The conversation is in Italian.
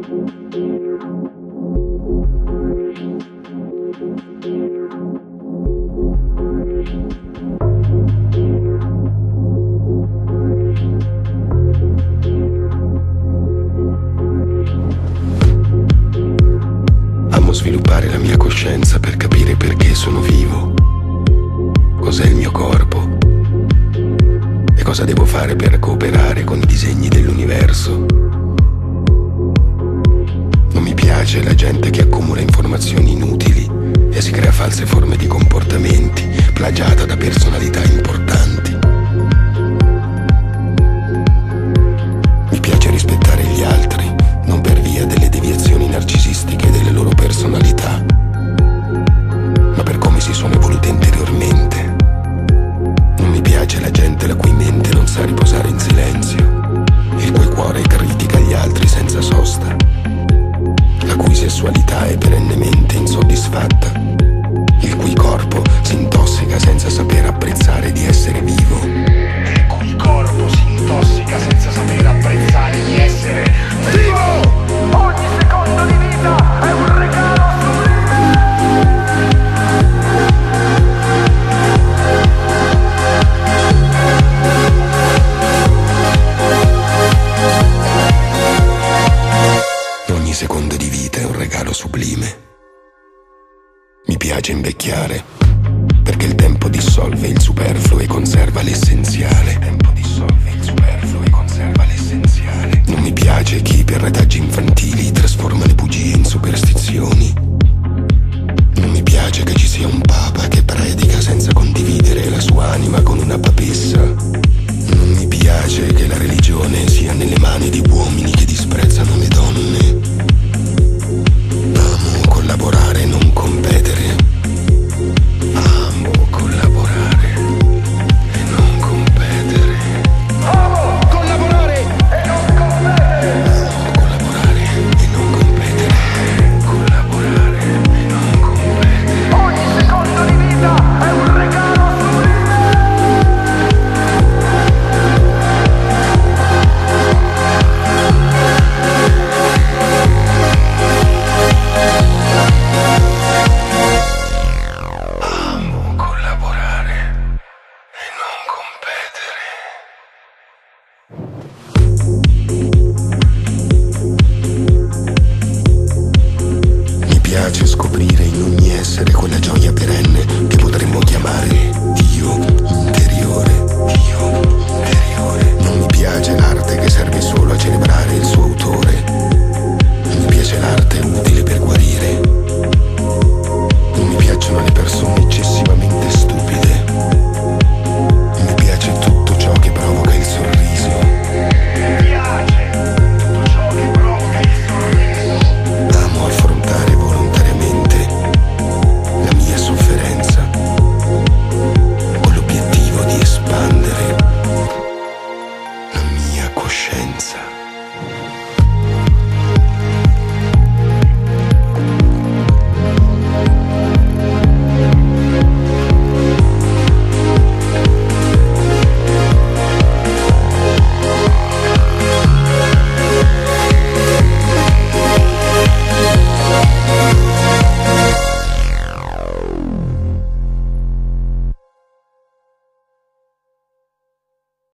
Amo sviluppare la mia coscienza per capire perché sono vivo, cos'è il mio corpo e cosa devo fare per cooperare con i disegni dell'universo. gente che accumula informazioni inutili e si crea false forme di comportamenti, plagiata da personalità importanti. sublime. Mi piace invecchiare, perché il tempo dissolve il superfluo e conserva l'essenziale. Il tempo dissolve il superfluo. dziecięca.